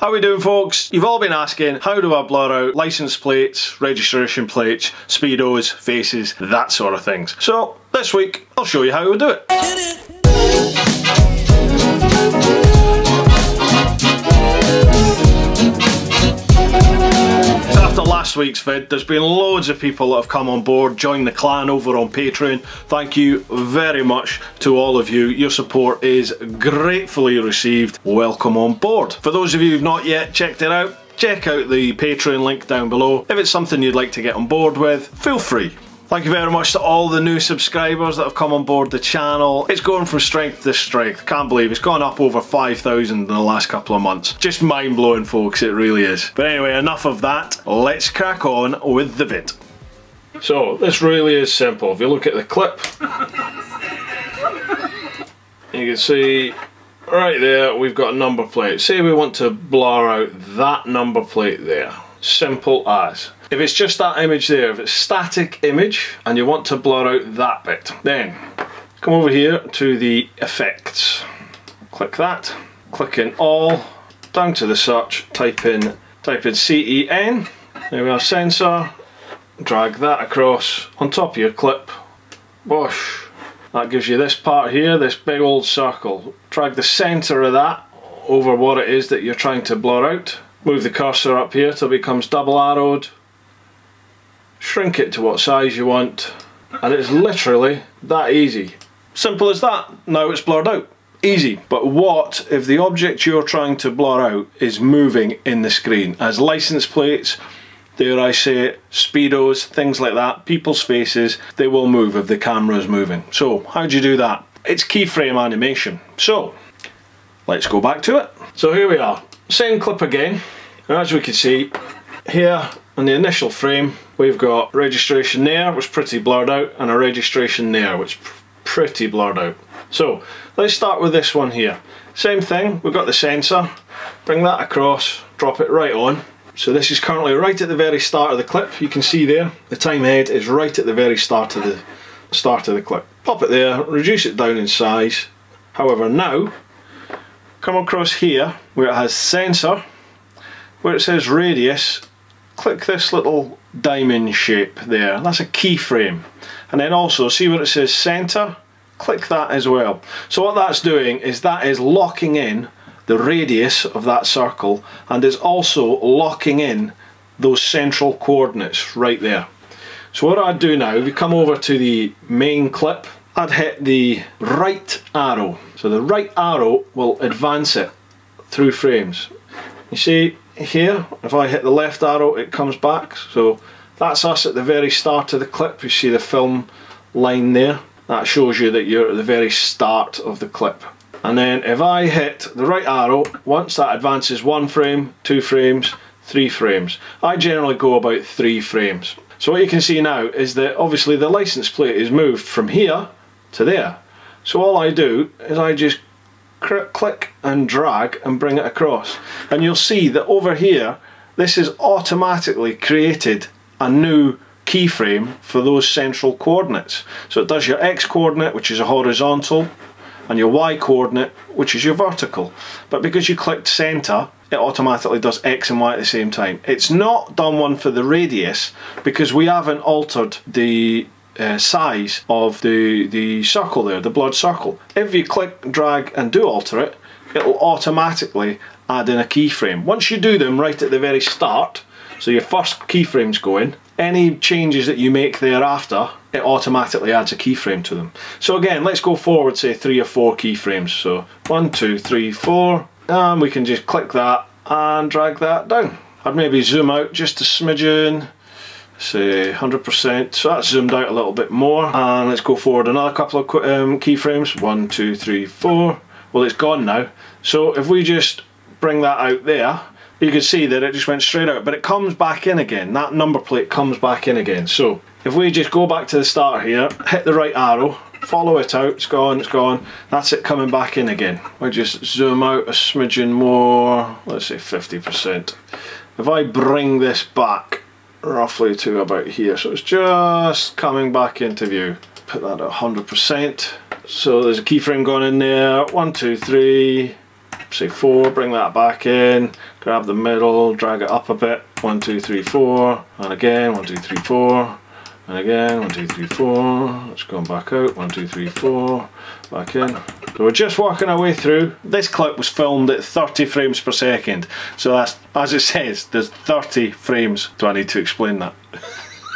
How we doing folks? You've all been asking how do I blur out license plates, registration plates, speedos, faces, that sort of things. So this week I'll show you how we do it. Last week's vid, there's been loads of people that have come on board, joined the clan over on Patreon. Thank you very much to all of you. Your support is gratefully received. Welcome on board. For those of you who've not yet checked it out, check out the Patreon link down below. If it's something you'd like to get on board with, feel free. Thank you very much to all the new subscribers that have come on board the channel. It's going from strength to strength. Can't believe it's gone up over 5,000 in the last couple of months. Just mind blowing folks, it really is. But anyway, enough of that. Let's crack on with the vid. So, this really is simple. If you look at the clip, you can see right there we've got a number plate. Say we want to blur out that number plate there. Simple as. If it's just that image there, if it's static image and you want to blur out that bit, then come over here to the effects. Click that, click in all, down to the search, type in type in CEN, there we are censor, drag that across on top of your clip, wash. That gives you this part here, this big old circle. Drag the centre of that over what it is that you're trying to blur out. Move the cursor up here till it becomes double arrowed, shrink it to what size you want and it's literally that easy. Simple as that. Now it's blurred out. Easy. But what if the object you're trying to blur out is moving in the screen? As license plates, dare I say it, speedos, things like that, people's faces, they will move if the camera is moving. So how do you do that? It's keyframe animation. So let's go back to it. So here we are. Same clip again. And as we can see, here on the initial frame we've got registration there which pretty blurred out and a registration there which pretty blurred out. So let's start with this one here. Same thing, we've got the censor, bring that across, drop it right on. So this is currently right at the very start of the clip. You can see there, the time head is right at the very start of the start of the clip. Pop it there, reduce it down in size. However now, come across here where it has censor, where it says radius, click this little diamond shape there. That's a keyframe. And then also see where it says center? Click that as well. So what that's doing is that is locking in the radius of that circle and is also locking in those central coordinates right there. So what I'd do now, if you come over to the main clip, I'd hit the right arrow. So the right arrow will advance it through frames. You see here, if I hit the left arrow, it comes back. So that's us at the very start of the clip. You see the film line there. That shows you that you're at the very start of the clip. And then if I hit the right arrow, once that advances one frame, two frames, three frames. I generally go about three frames. So what you can see now is that obviously the license plate is moved from here to there. So all I do is I just click and drag and bring it across. And you'll see that over here this has automatically created a new keyframe for those central coordinates. So it does your x coordinate which is a horizontal and your y coordinate which is your vertical. But because you clicked center it automatically does x and y at the same time. It's not done one for the radius because we haven't altered the uh, size of the, the circle there, the blood circle. If you click, drag and do alter it, it'll automatically add in a keyframe. Once you do them right at the very start, so your first keyframes go in, any changes that you make thereafter, it automatically adds a keyframe to them. So again, let's go forward, say three or four keyframes. So one, two, three, four, and we can just click that and drag that down. I'd maybe zoom out just a smidgen, say 100% so that's zoomed out a little bit more. And let's go forward another couple of um, keyframes. One two three four. Well it's gone now. So if we just bring that out there you can see that it just went straight out. But it comes back in again. That number plate comes back in again. So if we just go back to the start here hit the right arrow follow it out. It's gone it's gone. That's it coming back in again. I just zoom out a smidgen more. Let's say 50% if I bring this back roughly to about here. So it's just coming back into view. Put that at 100% so there's a keyframe gone in there. One two three say four, bring that back in, grab the middle, drag it up a bit, one, two, three, four, and again, one, two, three, four, and again, one, two, three, four, let's go back out, one, two, three, four, back in. So we're just working our way through. This clip was filmed at 30 frames per second, so that's, as it says, there's 30 frames. Do I need to explain that?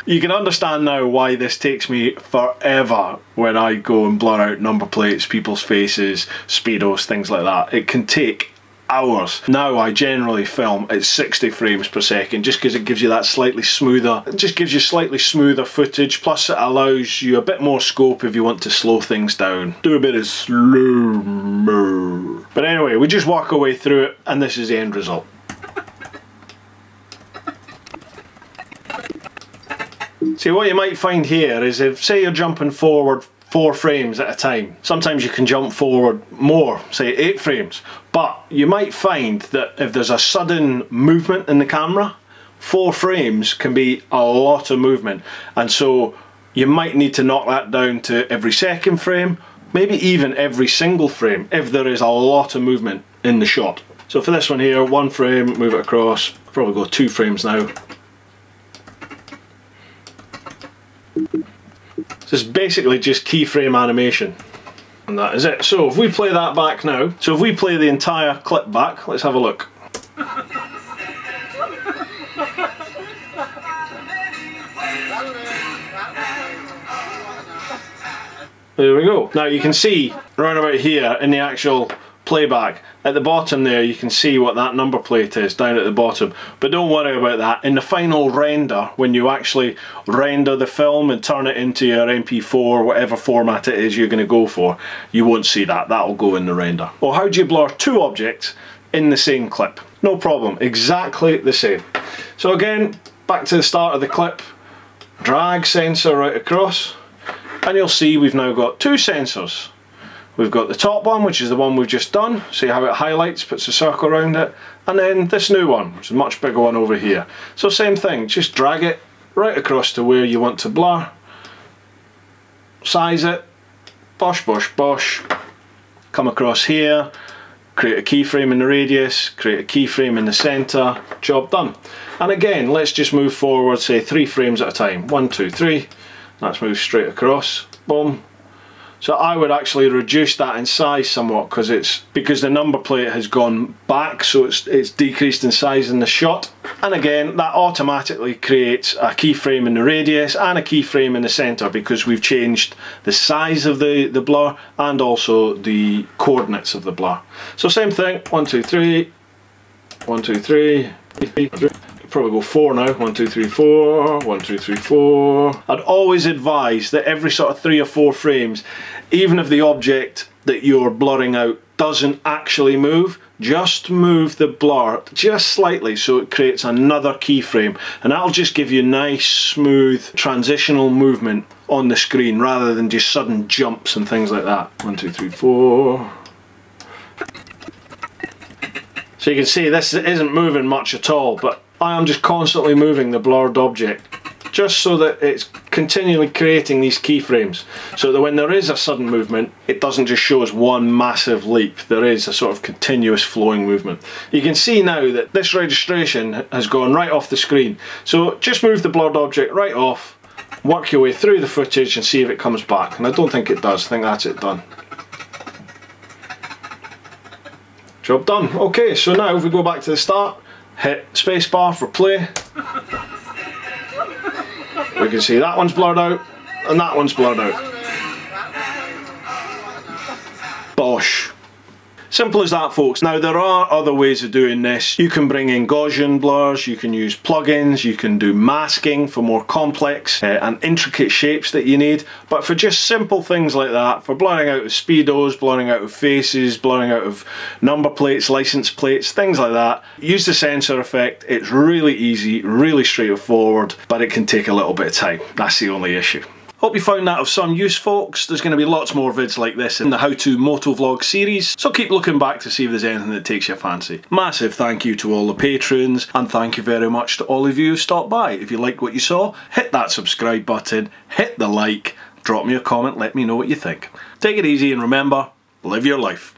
You can understand now why this takes me forever when I go and blur out number plates, people's faces, speedos, things like that. It can take hours. Now I generally film at 60 frames per second just because it gives you that slightly smoother, it just gives you slightly smoother footage plus it allows you a bit more scope if you want to slow things down. Do a bit of slow-mo. But anyway, we just walk our way through it and this is the end result. See what you might find here is if say you're jumping forward four frames at a time. Sometimes you can jump forward more, say eight frames. But you might find that if there's a sudden movement in the camera, four frames can be a lot of movement. And so you might need to knock that down to every second frame, maybe even every single frame if there is a lot of movement in the shot. So for this one here, one frame, move it across, probably go two frames now. So it's basically just keyframe animation. And that is it. So if we play that back now, so if we play the entire clip back, let's have a look. There we go. Now you can see right about here in the actual playback. At the bottom there you can see what that number plate is down at the bottom but don't worry about that. In the final render when you actually render the film and turn it into your MP4 whatever format it is you're going to go for you won't see that. That'll go in the render. Well how do you blur two objects in the same clip? No problem. Exactly the same. So again back to the start of the clip drag censor right across and you'll see we've now got two censors We've got the top one, which is the one we've just done. See how it highlights, puts a circle around it. And then this new one, which is a much bigger one over here. So same thing, just drag it right across to where you want to blur. Size it, bosh, bosh, bosh. Come across here, create a keyframe in the radius, create a keyframe in the center, job done. And again, let's just move forward, say three frames at a time. One, two, three. Let's move straight across. Boom, so I would actually reduce that in size somewhat because it's because the number plate has gone back so it's, it's decreased in size in the shot. And again that automatically creates a keyframe in the radius and a keyframe in the center because we've changed the size of the, the blur and also the coordinates of the blur. So same thing, one, two, three, one, two, three, three, three probably go four now. One, two, three, four. One, two, three, four. I'd always advise that every sort of three or four frames, even if the object that you're blurring out doesn't actually move, just move the blur just slightly so it creates another keyframe and that'll just give you nice smooth transitional movement on the screen rather than just sudden jumps and things like that. One, two, three, four. So you can see this isn't moving much at all but I am just constantly moving the blurred object just so that it's continually creating these keyframes so that when there is a sudden movement it doesn't just show us one massive leap. There is a sort of continuous flowing movement. You can see now that this registration has gone right off the screen. So just move the blurred object right off work your way through the footage and see if it comes back. And I don't think it does. I think that's it done. Job done. Okay so now if we go back to the start hit spacebar for play. we can see that one's blurred out and that one's blurred out. Bosh. Simple as that folks. Now there are other ways of doing this. You can bring in Gaussian blurs, you can use plugins, you can do masking for more complex uh, and intricate shapes that you need. But for just simple things like that, for blurring out of speedos, blurring out of faces, blurring out of number plates, license plates, things like that, use the censor effect. It's really easy, really straightforward, but it can take a little bit of time. That's the only issue. Hope you found that of some use folks. There's going to be lots more vids like this in the How To Moto Vlog series, so keep looking back to see if there's anything that takes your fancy. Massive thank you to all the patrons, and thank you very much to all of you who stopped by. If you liked what you saw, hit that subscribe button, hit the like, drop me a comment, let me know what you think. Take it easy and remember, live your life.